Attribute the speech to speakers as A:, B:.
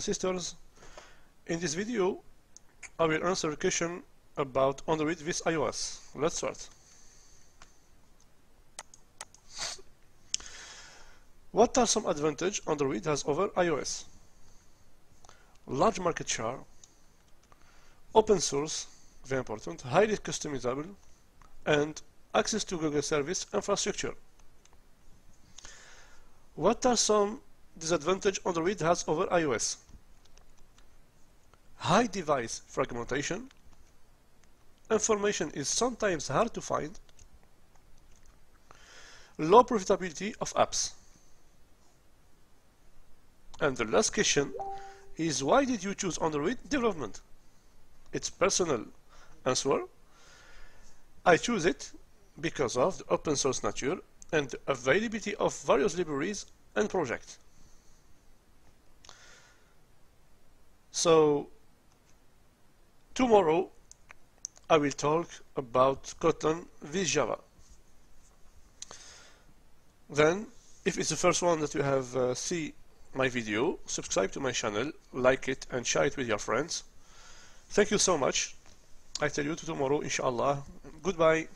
A: sisters. In this video, I will answer a question about Android with iOS. Let's start. What are some advantages Android has over iOS? Large market share, open source, very important, highly customizable, and access to Google Service infrastructure. What are some disadvantages Android has over iOS? High device fragmentation, information is sometimes hard to find, low profitability of apps. And the last question is why did you choose Android development? It's personal answer. I choose it because of the open source nature and the availability of various libraries and projects. So tomorrow I will talk about Kotlin with Java. Then, if it's the first one that you have uh, see my video, subscribe to my channel, like it and share it with your friends. Thank you so much. I tell you to tomorrow, inshallah. Goodbye.